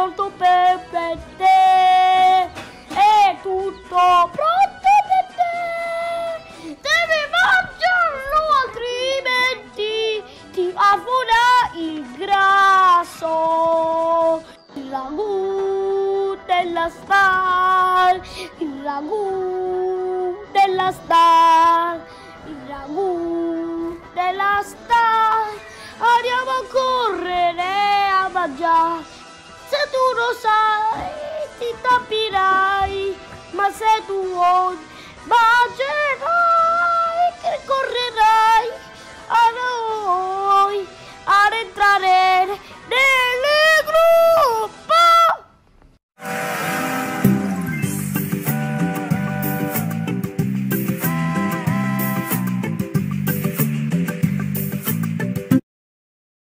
pronto per, per te. È tutto pronto per te. Devi mangiarlo altrimenti ti avvola il grasso. Il ragù della star, il ragù della star, il ragù della star. Correre a mangiare. Se tu lo sai, ti tappirai, ma se tu vuoi, mangerai.